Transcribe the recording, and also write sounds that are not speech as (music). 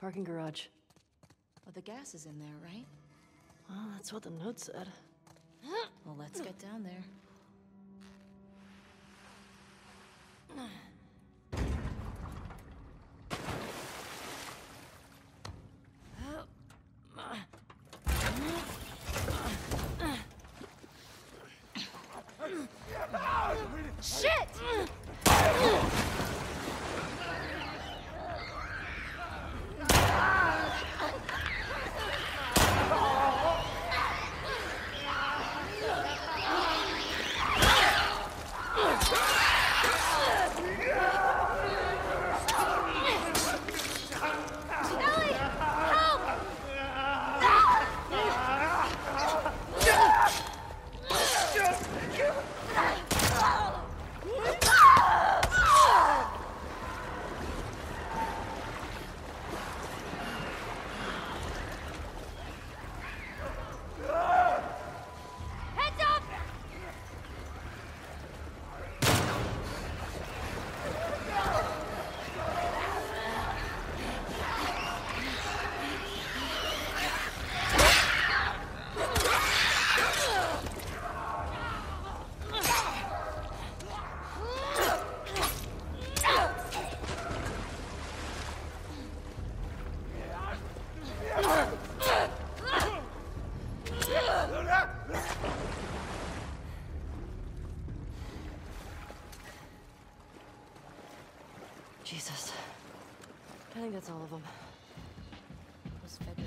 Parking garage. Well, the gas is in there, right? Well, that's what the note said. (gasps) Well, let's get down there. Shit! Jesus. I think that's all of them. Fed